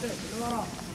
对知道了